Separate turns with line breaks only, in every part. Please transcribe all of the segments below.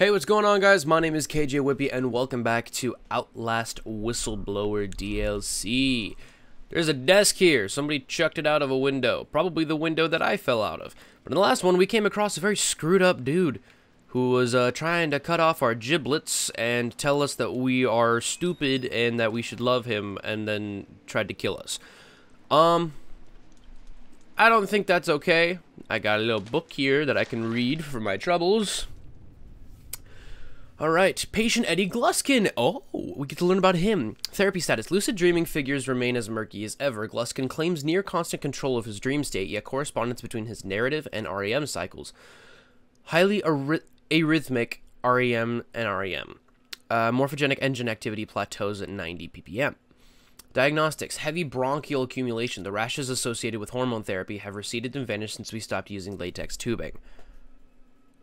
Hey, what's going on, guys? My name is KJ Wippy, and welcome back to Outlast Whistleblower DLC. There's a desk here. Somebody chucked it out of a window. Probably the window that I fell out of. But in the last one, we came across a very screwed up dude who was uh, trying to cut off our giblets and tell us that we are stupid and that we should love him, and then tried to kill us. Um, I don't think that's okay. I got a little book here that I can read for my troubles. All right, patient Eddie Gluskin. Oh, we get to learn about him. Therapy status. Lucid dreaming figures remain as murky as ever. Gluskin claims near constant control of his dream state, yet correspondence between his narrative and REM cycles. Highly arrhythmic REM and REM. Uh, morphogenic engine activity plateaus at 90 ppm. Diagnostics. Heavy bronchial accumulation. The rashes associated with hormone therapy have receded and vanished since we stopped using latex tubing.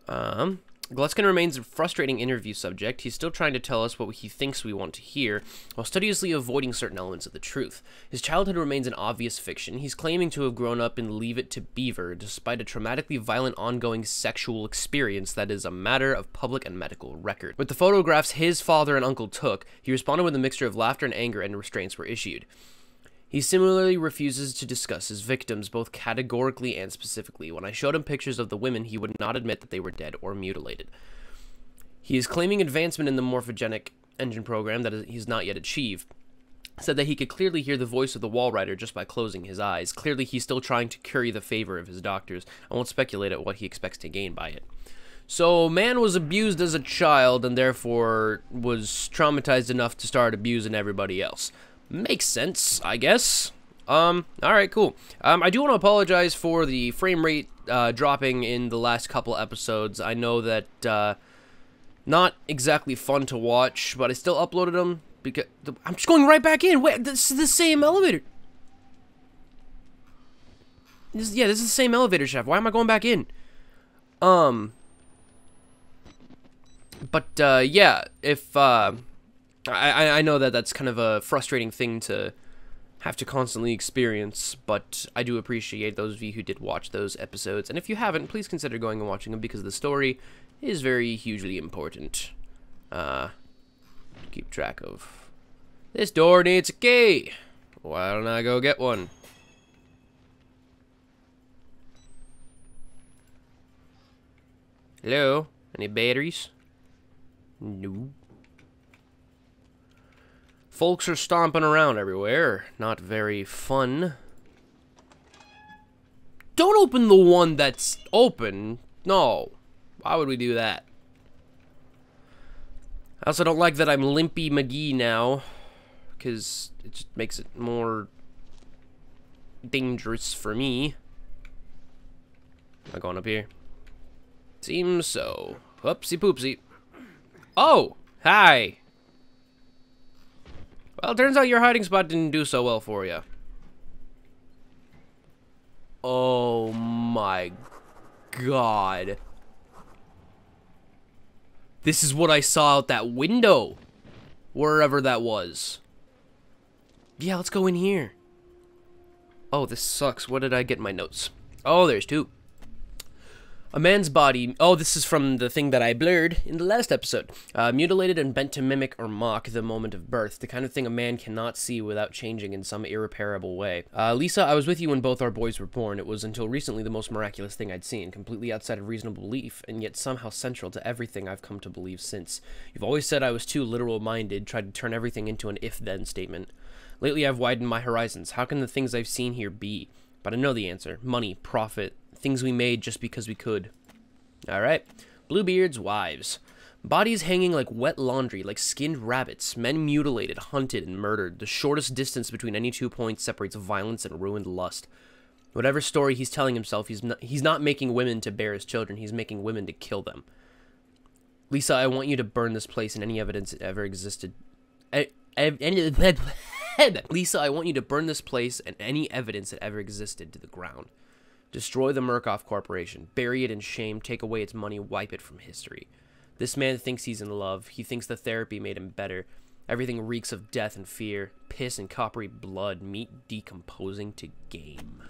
Um, Gluskin remains a frustrating interview subject. He's still trying to tell us what he thinks we want to hear, while studiously avoiding certain elements of the truth. His childhood remains an obvious fiction. He's claiming to have grown up in Leave It to Beaver, despite a traumatically violent ongoing sexual experience that is a matter of public and medical record. With the photographs his father and uncle took, he responded with a mixture of laughter and anger, and restraints were issued. He similarly refuses to discuss his victims both categorically and specifically. When I showed him pictures of the women, he would not admit that they were dead or mutilated. He is claiming advancement in the morphogenic engine program that he's not yet achieved. Said that he could clearly hear the voice of the Walrider just by closing his eyes. Clearly, he's still trying to curry the favor of his doctors. I won't speculate at what he expects to gain by it. So, man was abused as a child and therefore was traumatized enough to start abusing everybody else. Makes sense, I guess. Um, alright, cool. Um, I do want to apologize for the frame rate uh, dropping in the last couple episodes. I know that, uh, not exactly fun to watch, but I still uploaded them because I'm just going right back in. Wait, this is the same elevator. This, yeah, this is the same elevator shaft. Why am I going back in? Um, but, uh, yeah, if, uh, I, I know that that's kind of a frustrating thing to have to constantly experience, but I do appreciate those of you who did watch those episodes. And if you haven't, please consider going and watching them because the story is very hugely important. Uh, keep track of. This door needs a key. Why don't I go get one? Hello? Any batteries? No. Folks are stomping around everywhere. Not very fun. Don't open the one that's open. No. Why would we do that? I also don't like that I'm Limpy McGee now. Because it just makes it more dangerous for me. Am I going up here? Seems so. Whoopsie poopsie. Oh! Hi! Well, turns out your hiding spot didn't do so well for you. Oh my god. This is what I saw out that window. Wherever that was. Yeah, let's go in here. Oh, this sucks. What did I get in my notes? Oh, there's two. A man's body, oh, this is from the thing that I blurred in the last episode. Uh, mutilated and bent to mimic or mock the moment of birth, the kind of thing a man cannot see without changing in some irreparable way. Uh, Lisa, I was with you when both our boys were born. It was until recently the most miraculous thing I'd seen, completely outside of reasonable belief, and yet somehow central to everything I've come to believe since. You've always said I was too literal minded, tried to turn everything into an if then statement. Lately, I've widened my horizons. How can the things I've seen here be? But I know the answer money, profit, things we made just because we could. Alright. Bluebeard's wives. Bodies hanging like wet laundry, like skinned rabbits, men mutilated, hunted, and murdered. The shortest distance between any two points separates violence and ruined lust. Whatever story he's telling himself, he's not, he's not making women to bear his children, he's making women to kill them. Lisa, I want you to burn this place and any evidence it ever existed. Lisa, I want you to burn this place and any evidence that ever existed to the ground. Destroy the Murkoff Corporation. Bury it in shame. Take away its money. Wipe it from history. This man thinks he's in love. He thinks the therapy made him better. Everything reeks of death and fear. Piss and coppery blood. Meat decomposing to game.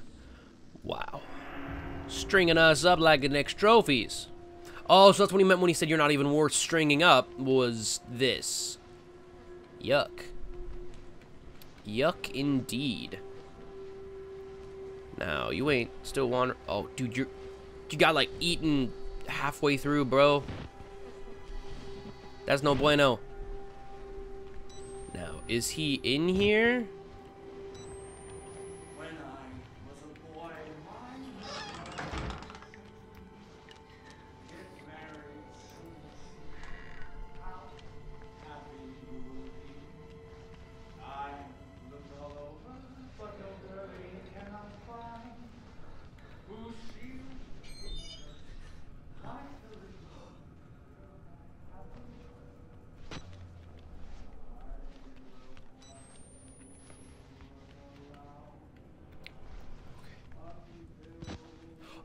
Wow. Stringing us up like the next trophies. Oh, so that's what he meant when he said you're not even worth stringing up, was this. Yuck. Yuck indeed. Now, you ain't still wander- Oh, dude, you're- You got, like, eaten halfway through, bro. That's no bueno. Now, is he in here?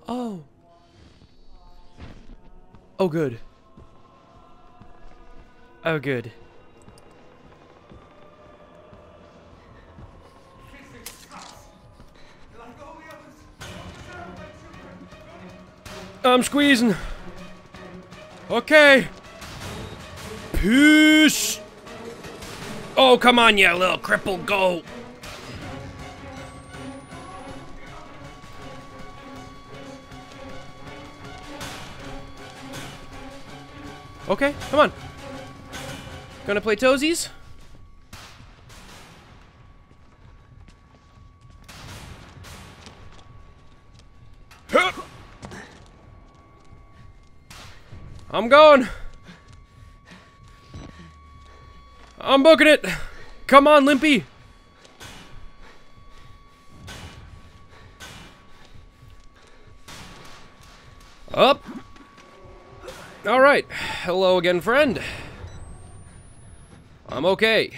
Oh. Oh, good. Oh, good. I'm squeezing. Okay. Peace. Oh, come on, you little cripple goat. Okay, come on. Gonna play toesies? I'm going. I'm booking it. Come on, Limpy. Up. All right. Hello again, friend. I'm okay.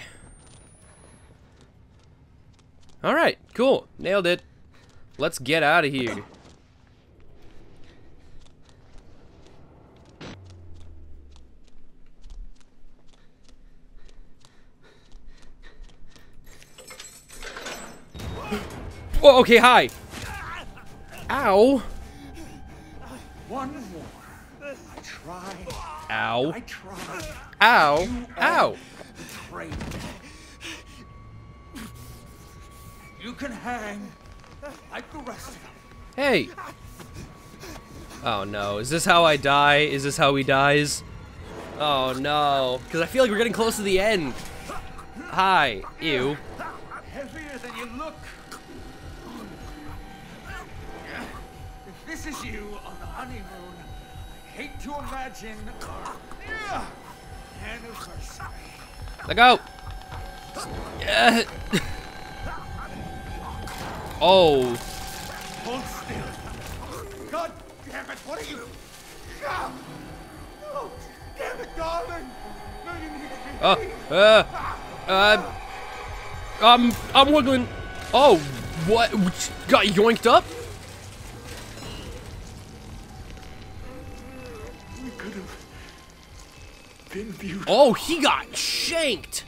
All right. Cool. Nailed it. Let's get out of here. Whoa, okay, hi. Ow.
One more. I try.
Ow.
I try.
Ow. Ow.
Great. You can hang like the rest of them.
Hey. Oh no, is this how I die? Is this how he dies? Oh no, because I feel like we're getting close to the end. Hi. Ew.
Heavier than you look. If this is you on the honeymoon, To imagine.
Let go. Yeah. oh.
Hold still. God damn it, what are you? Ah! Oh, damn it, darling. No, you need to be
Uh. Uh. Um. I'm wiggling. Oh. What? Got yoinked up?
Been.
Oh, he got shanked.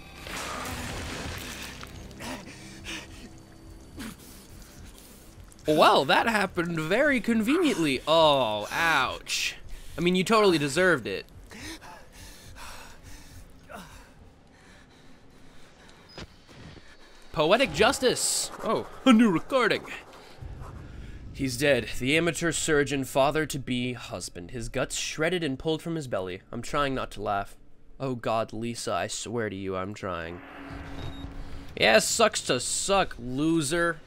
Well, that happened very conveniently. Oh, ouch. I mean, you totally deserved it. Poetic justice. Oh, a new recording. He's dead. The amateur surgeon, father to be, husband. His guts shredded and pulled from his belly. I'm trying not to laugh. Oh God, Lisa, I swear to you, I'm trying. Yeah, sucks to suck, loser.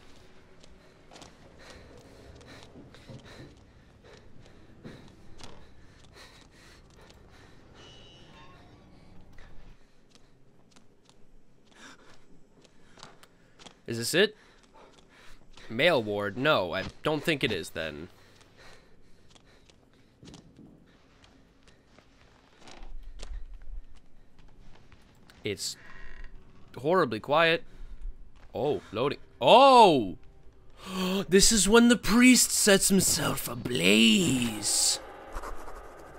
Is this it? Mail ward? No, I don't think it is then. It's horribly quiet. Oh, loading. Oh! this is when the priest sets himself ablaze.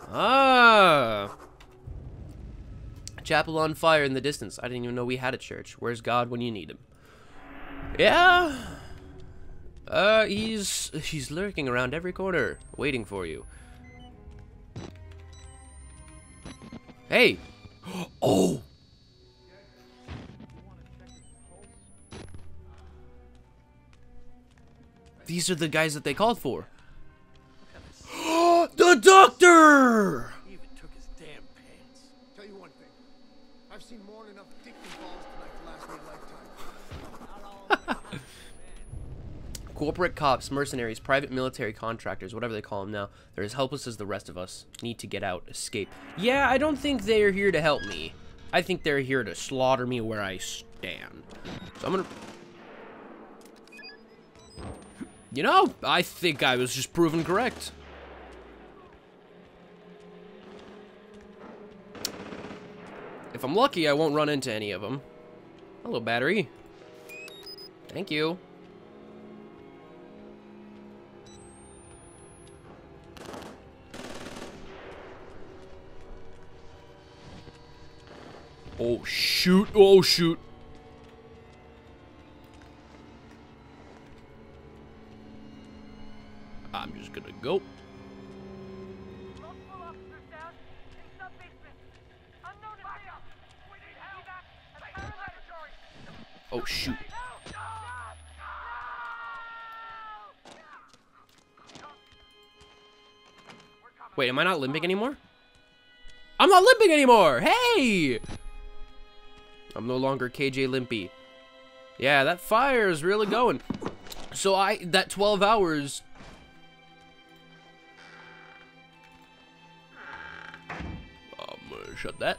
Ah. Chapel on fire in the distance. I didn't even know we had a church. Where's God when you need him? Yeah. Uh, he's he's lurking around every corner, waiting for you. Hey! Oh! These are the guys that they called for. the doctor!
He even took his damn pants. Tell you one thing. I've seen more than enough dick balls tonight to last me a lifetime.
Corporate cops, mercenaries, private military contractors, whatever they call them now, they're as helpless as the rest of us. Need to get out, escape. Yeah, I don't think they're here to help me. I think they're here to slaughter me where I stand. So I'm gonna... You know, I think I was just proven correct. If I'm lucky, I won't run into any of them. Hello, battery. Thank you. Oh, shoot. Oh, shoot. I'm just gonna go. Oh, shoot. Wait, am I not limping anymore? I'm not limping anymore! Hey! I'm no longer KJ Limpy. Yeah, that fire is really going. So I, that 12 hours... shut that.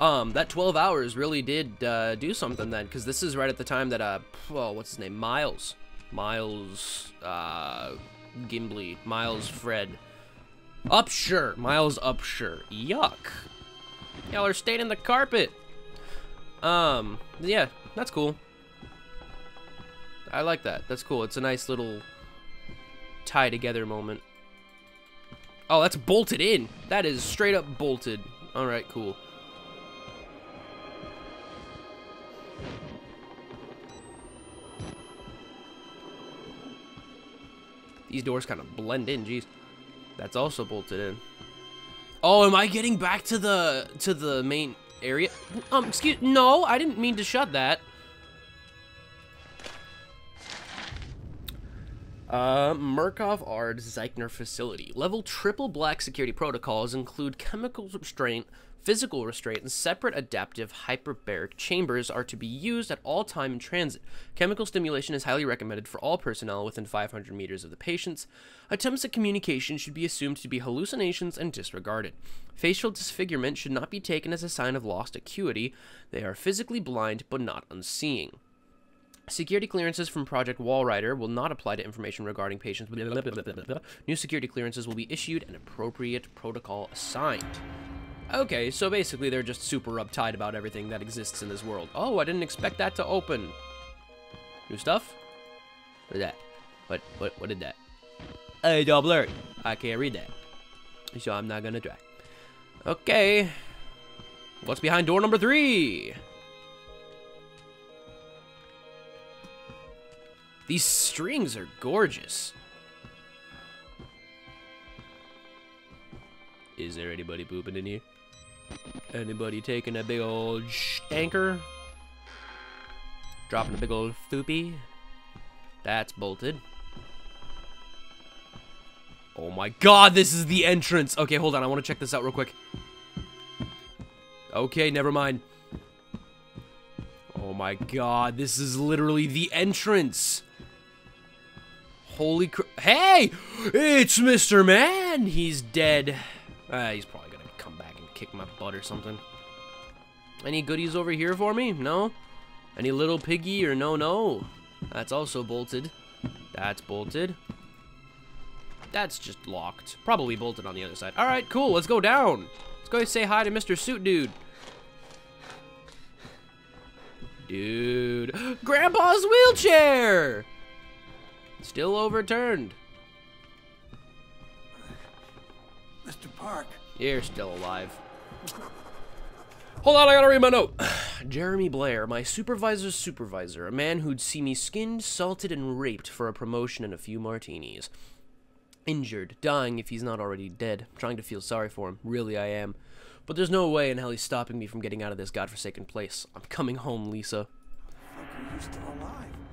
Um, that 12 hours really did uh, do something then, because this is right at the time that, uh, well, what's his name? Miles. Miles, uh, Gimli. Miles Fred. Upshur. Miles Upshur. Yuck. Y'all are staying in the carpet. Um, yeah, that's cool. I like that. That's cool. It's a nice little tie together moment. Oh, that's bolted in. That is straight up bolted. All right, cool. These doors kind of blend in, jeez. That's also bolted in. Oh, am I getting back to the to the main area? Um, excuse no, I didn't mean to shut that. Uh, Murkoff Ard Zeichner facility. Level triple black security protocols include chemical restraint, physical restraint, and separate adaptive hyperbaric chambers are to be used at all time in transit. Chemical stimulation is highly recommended for all personnel within 500 meters of the patients. Attempts at communication should be assumed to be hallucinations and disregarded. Facial disfigurement should not be taken as a sign of lost acuity. They are physically blind but not unseeing. Security clearances from Project Walrider will not apply to information regarding patients. New security clearances will be issued and appropriate protocol assigned. Okay, so basically they're just super uptight about everything that exists in this world. Oh, I didn't expect that to open. New stuff? What is that? What what what did that? Hey, double alert. I can't read that. So I'm not gonna try. Okay. What's behind door number three? These strings are gorgeous. Is there anybody pooping in here? Anybody taking a big old stanker? Dropping a big old foopy? That's bolted. Oh my god, this is the entrance. Okay, hold on. I want to check this out real quick. Okay, never mind. Oh my god, this is literally the entrance. Holy cr- Hey! It's Mr. Man! He's dead. Uh, he's probably gonna come back and kick my butt or something. Any goodies over here for me? No? Any little piggy or no no? That's also bolted. That's bolted. That's just locked. Probably bolted on the other side. Alright, cool. Let's go down. Let's go say hi to Mr. Suit Dude. Dude. Grandpa's wheelchair! Still overturned.
Mr. Park.
You're still alive. Hold on, I gotta read my note. Jeremy Blair, my supervisor's supervisor, a man who'd see me skinned, salted, and raped for a promotion and a few martinis. injured, dying if he's not already dead. I'm trying to feel sorry for him. Really, I am. But there's no way in hell he's stopping me from getting out of this godforsaken place. I'm coming home, Lisa.
Fuck, are you still alive?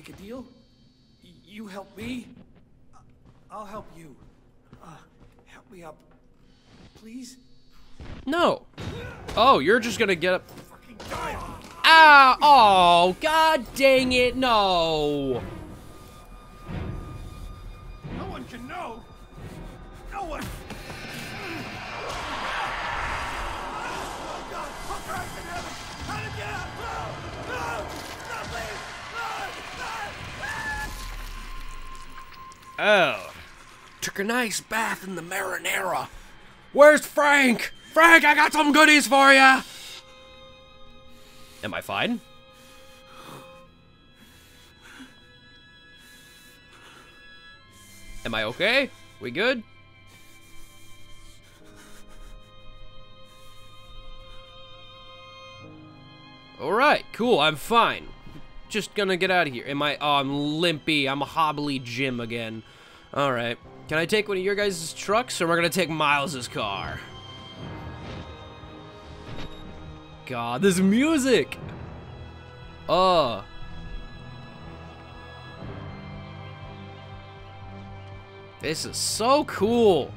Make a deal. Y- You help me. I- I'll help you. Uh, help me up, please.
No. Oh, you're just gonna get up.
Fucking.
Ah! Oh, god dang it, no!
No one can know. No one. Oh God! Oh Christ in heaven! How to get out?
Oh. Took a nice bath in the marinara. Where's Frank? Frank, I got some goodies for you. Am I fine? Am I okay? We good? Alright, cool, I'm fine. Just gonna get out of here. Am I- oh, I'm limpy. I'm a hobbly Jim again. Alright. Can I take one of your guys' trucks, or am I gonna take Miles's car? God, this music! Oh. This is so cool.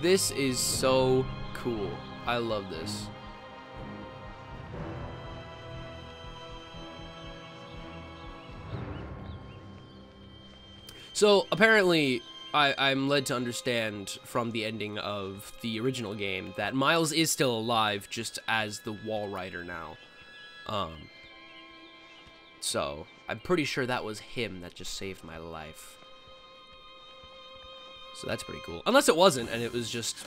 This is so cool. I love this. So apparently, I, I'm led to understand from the ending of the original game that Miles is still alive, just as the Walrider now. Um. So I'm pretty sure that was him that just saved my life. So that's pretty cool. Unless it wasn't, and it was just.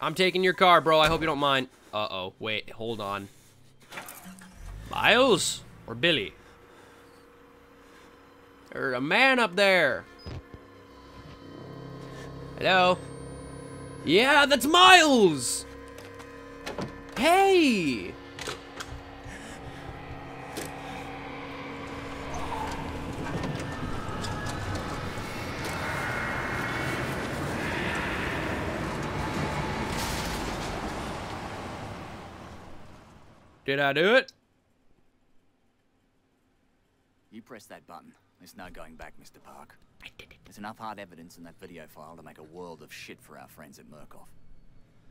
I'm taking your car, bro. I hope you don't mind. Uh oh. Wait. Hold on. Miles or Billy? There's a man up there. Hello? Yeah, that's Miles! Hey! Did I do it?
You press that button. There's no going back, Mr. Park. I did it. There's enough hard evidence in that video file to make a world of shit for our friends at Murkoff.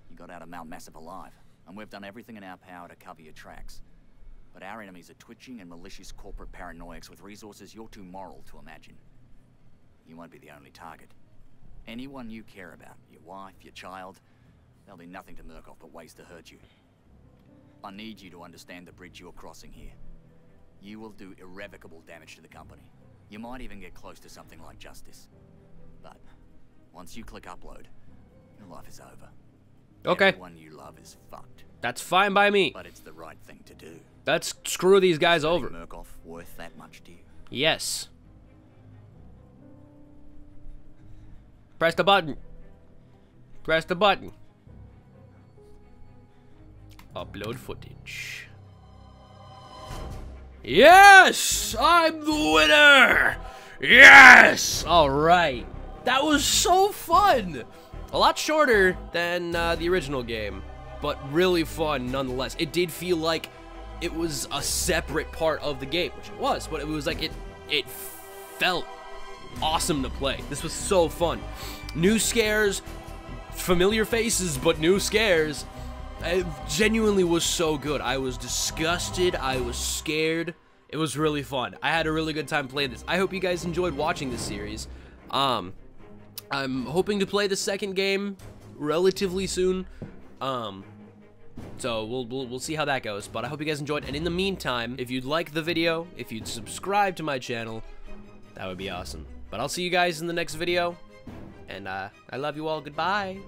You got out of Mount Massive alive, and we've done everything in our power to cover your tracks. But our enemies are twitching and malicious corporate paranoics with resources you're too moral to imagine. You won't be the only target. Anyone you care about, your wife, your child, they'll be nothing to Murkoff but ways to hurt you. I need you to understand the bridge you're crossing here. You will do irrevocable damage to the company. You might even get close to something like justice. But once you click upload, your life is over.
Okay.
Everyone you love is fucked.
That's fine by me.
But it's the right thing to do.
Let's screw these guys over.
Murkoff worth that much to you?
Yes. Press the button. Press the button. Upload footage. Yes! I'm the winner! Yes! Alright. That was so fun! A lot shorter than uh, the original game, but really fun nonetheless. It did feel like it was a separate part of the game, which it was, but it was like it it felt awesome to play. This was so fun. New scares, familiar faces, but new scares. It genuinely was so good. I was disgusted. I was scared. It was really fun. I had a really good time playing this. I hope you guys enjoyed watching this series. Um, I'm hoping to play the second game relatively soon. Um, so we'll, we'll, we'll see how that goes. But I hope you guys enjoyed. And in the meantime, if you'd like the video, if you'd subscribe to my channel, that would be awesome. But I'll see you guys in the next video. And uh, I love you all. Goodbye.